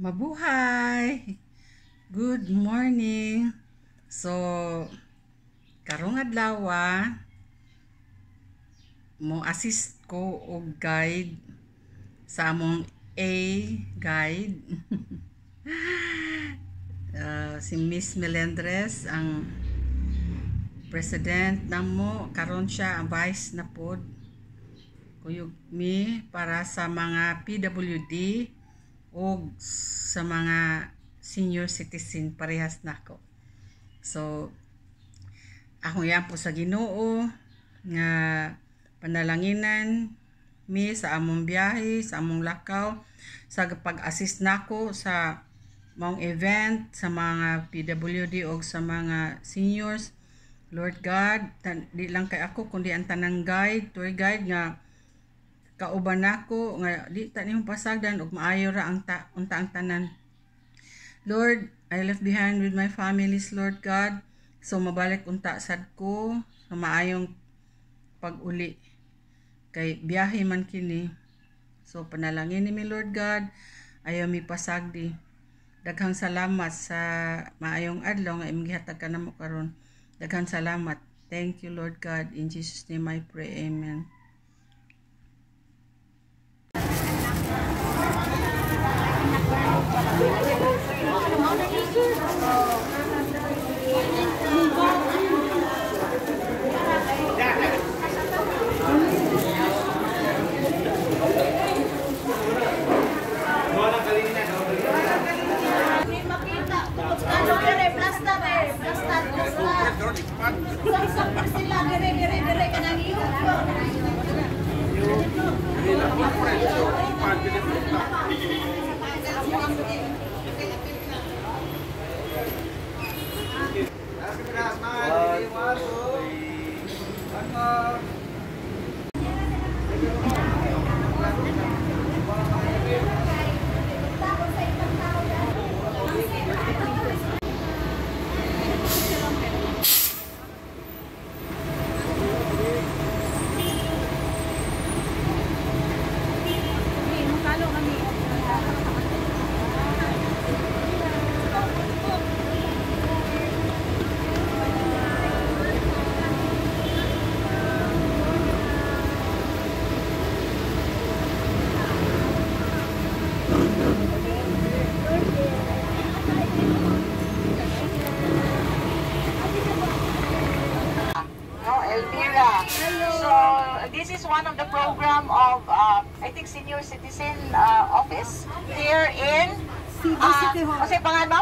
Mabuhay! Good morning! So, karong adlaw ah, mo assist ko og guide sa among A guide. uh, si Miss Melendres ang president namo karon siya ang vice na pod kuyog mi para sa mga PWD o sa mga senior citizen parehas nako. So ako yan po sa Ginoo nga panalanginan mi sa among biyahe, sa among lakaw, sa pag-assist nako sa mong event sa mga PWD o sa mga seniors. Lord God, di lang kay ako kundi ang tanang guide, tour guide nga kauban nako nga di ta nimo pasagdan ug maayo ra ang ta unta ang tanan. Lord I left behind with my families Lord God. So mabalik unta sad ko sa maayong pag-uli. Kay biyahe man kini. So panalangin ni mi Lord God. Ayaw mi pasagdi. Daghang salamat sa maayong adlaw nga imong gihatag kanamo karon. Daghang salamat. Thank you Lord God. In Jesus name I pray. Amen sila dire dire dire Elvira. So this is one of the program of uh, I think senior citizen uh, office here in uh, kasi pangalan mo?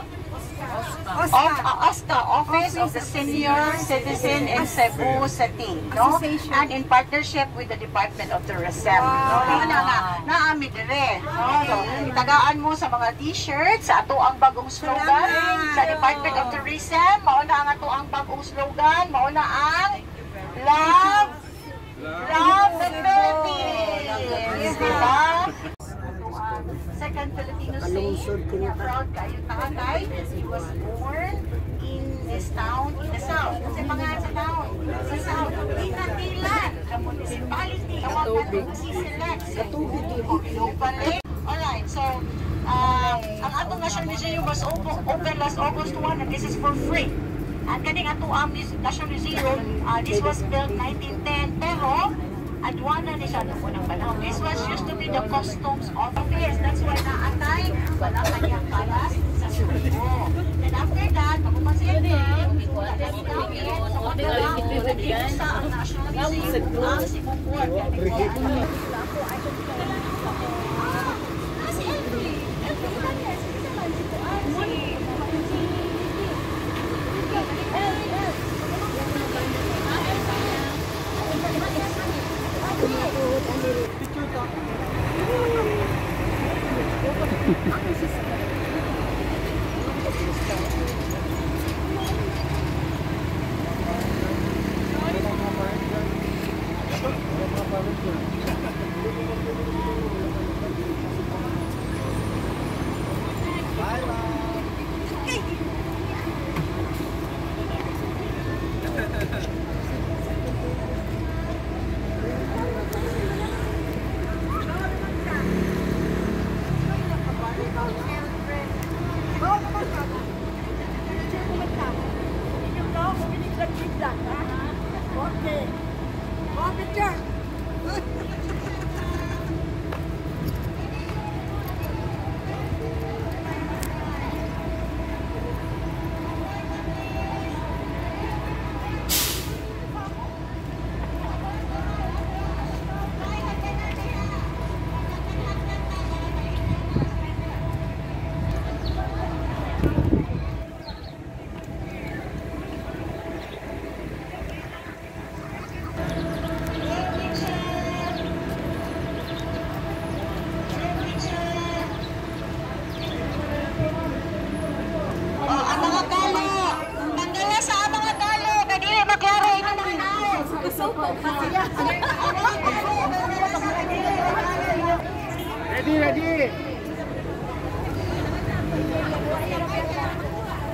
Of, uh, OSCA, Office of the Senior Citizen in Cebu City, no? And in partnership with the Department of Tourism. No, na nga, naami dire. No, so, itagaan mo sa mga t-shirts, sa ato ang bagong slogan sa Department of Tourism, mao na ang ato ang bagong slogan, mao na ang Love, Love the Philippines. Diba? Second Filipino saint, we're proud kayo tatay. He was born in this town, in the south. Kasi mga sa town, sa south. Inatilan, the municipality. Katubig. Siselect. Katubig. Alright, so, uh, ang atong National Museum was open last August 1 and this is for free. At kaning ato ang National Museum, uh, this was built 1910, pero adwana ni siya noong unang panahon. This was used to be the customs office. That's why naatay, wala kanyang palas sa Subo. Then after that, pagpumasin ka, wala na gamit sa mga dito sa ang National Museum, ang Cebu Port. Ah,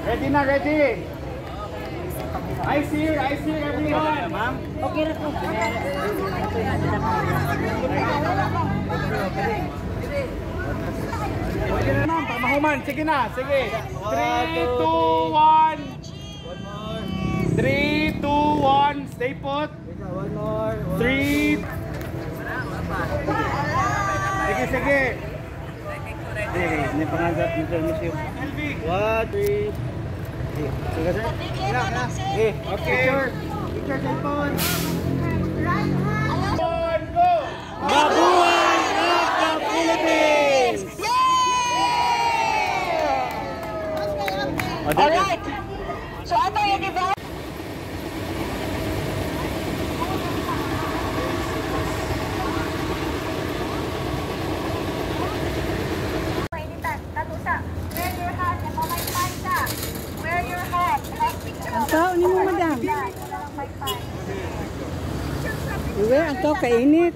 Ready na, ready. Eyes here, eyes here, everyone. Ma'am. Okay na ma'am, pamahuman. Sige na, sige. 3, 2, 1. 3, 2, 1. Stay put. 3. Sige, sige. Ini pengantar museum. One, three. Sige, sir. Eh, okay. Picture. Picture cellphone. One, go! Mabuhay ang Philippines! Alright. Tao ni mo, madam. Uwe, ang tao kainit.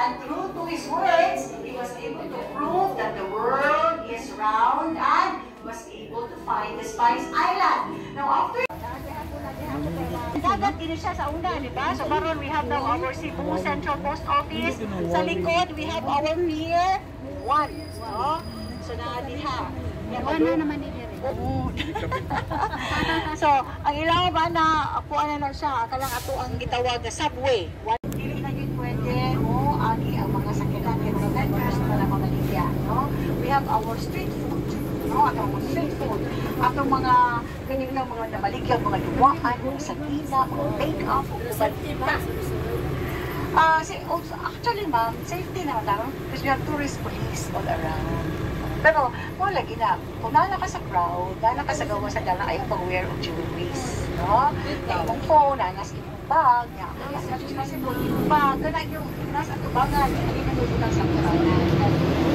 And true to his words, he was able to prove that the world is round and was able to find the Spice Island. Now, after Dagat din siya sa una, di ba? So, karon we have now our Cebu Central Post Office. Sa likod, we have our Pier 1. No? So, na diha. Wala naman ni so, ang ilang ba na ako ano na siya, kalang ato ang gitawag na subway. Dili na yun pwede, no? Agi ang mga sakitan kay mga vendors para mamaligya, no? We have our street food, no? Ato mga street food. Ato mga kanyang lang mga namaligyan, mga duwaan, mga santina, mga make-up, mga balita. Ah, si, also, actually ma'am, safety naman taro because we have tourist police all around. Pero, mo lagi na, kung nala ka sa crowd, nala ka sa gawa sa dala, ayaw pag-wear of jewelries, no? Na imong phone, na nasa imong bag, na possible, imong bag, kana yung nasa tubangan, na nulunang sa crowd.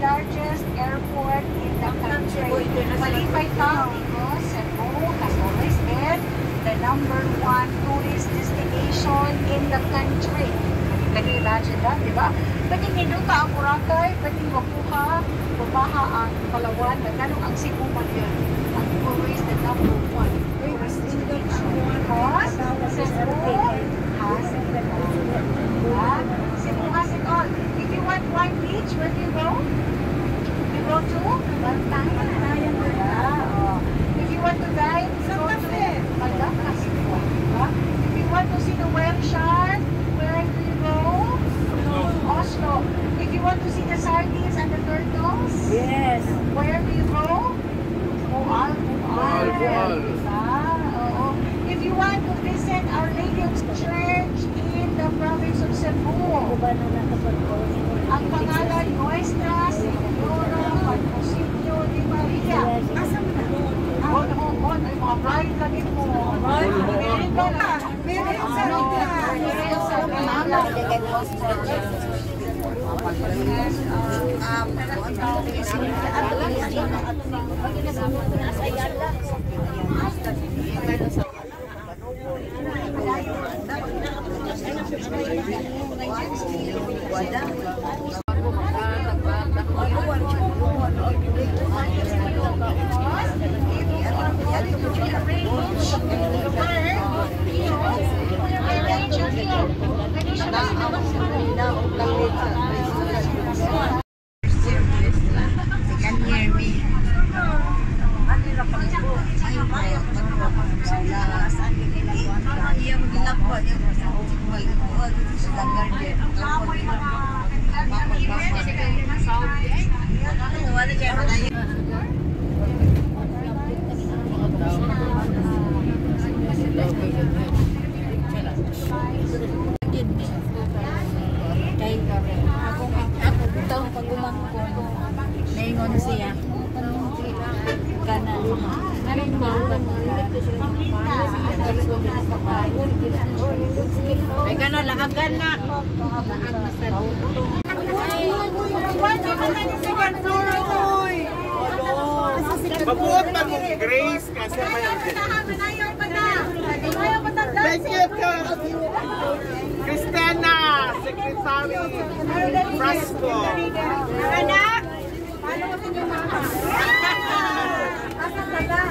largest airport in the country. Malipay County, no? Cebu has always been the number one tourist destination in the country. Can you imagine that, di ba? Pwede niluta ang Boracay, pwede makuha, bumaha ang Palawan, nagano ang Cebu man yun. Ang always the number one tourist destination. Because Cebu has it all. Diba? Cebu has it all. If you want one beach, where do you go? go to? Bantayan. If you want to dine, go to Malakas. If you want to see the whale shark, where do you go? Oslo. If you want to see the sardines and the turtles, yes. where do you go? Moal. Moal. Moal. If you want to visit Our Lady of Church in the province of Cebu, ang pangalan, Nuestra bride lagi po. Meron ka na. Meron sa Meron sa Kay ako ako bitaw pag umangko. Naingon siya. Kana. Ano ba ba? Ay kana lakagan na. Mabuot pa mo, Grace, kasi may Thank you, ka. Christina, Secretary Frasco. Anak! Paano yung mama? Asan ka ba?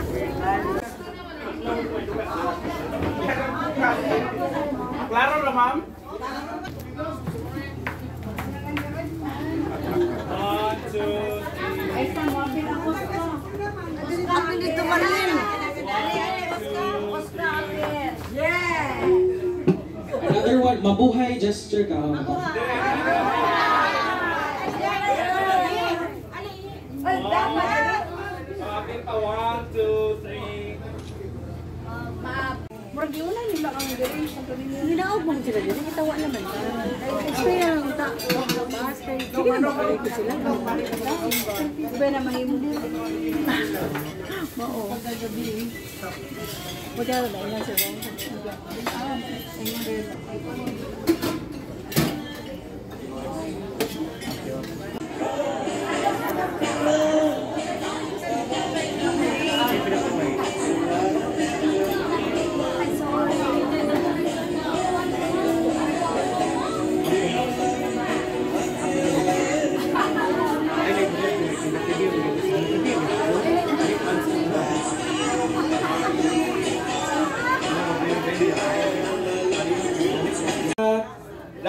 Klaro na, ma'am? One, two, Ako dito pa rin. Another one, mabuhay gesture ka. One, two, three. Hinaog mo sila dito, kitawa naman. Kaya lang ta. Sige na mabalik ko sila. Kaya naman yung Mao. Pwede ako dahil lang ありがとうございます。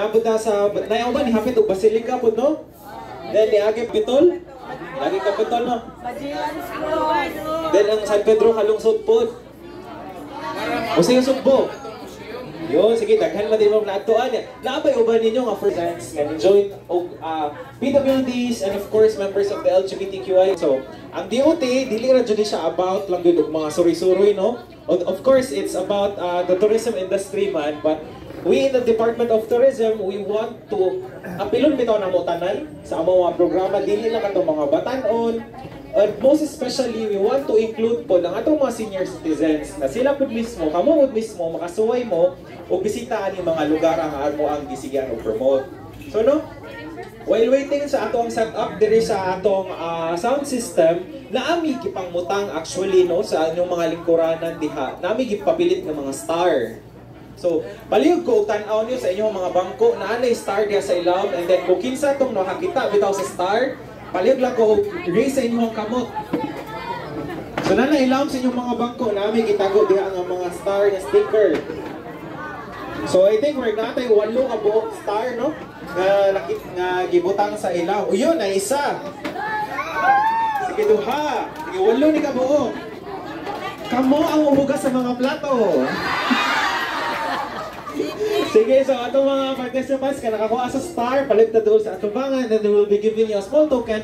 Naabot na sa, nayaw ba ni Hapit o Basilica po, no? Then ni Agip Pitol? Lagi ka Pitol, no? Then ang San Pedro kalungsod po. O sige, sugbo. Yun, sige, daghan mo din mo naatuan niya. Naabay uban ninyo nga first dance and enjoy og uh, PWDs and of course members of the LGBTQI. So, ang DOT, dili ra jud siya about lang gyud og mga suri-suroy, no? Of course, it's about uh, the tourism industry man, but we in the Department of Tourism, we want to apilon bitaw na mo tanan sa among mga programa dili lang katong mga batanon And most especially, we want to include po ng atong mga senior citizens na sila po mismo, kamo po mismo, makasuway mo o bisitaan yung mga lugar ang mo ang gisigyan o promote. So no, while waiting sa atong setup diri sa atong ah, sound system, naami gipangmutang actually no sa inyong mga lingkuranan diha. Naami gipapilit ng mga star. So, palihog ko tan-aw niyo sa inyong mga bangko na anay star diha sa ilaw and then kung kinsa tong nakakita bitaw sa star, palihog lang ko raise sa inyong kamot. So na nailaw sa inyong mga bangko namin gitago diha ang mga star na sticker. So I think we're natay walo ka buok star no nga nakit nga gibutang sa ilaw. O yun na isa. Sige duha. Sige walo ni ka buok. Kamo ang umugas sa mga plato. Sige, so atong mga participants, ka nakakuha sa star, palit na doon sa atubangan, and we will be giving you a small token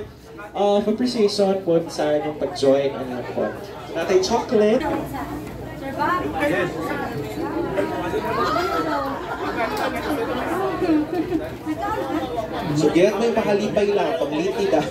of appreciation po sa inyong pag-join and ano po. Natay chocolate. Sir Bob? Yes. So, get mo yung pakalipay lang, pagliti daw.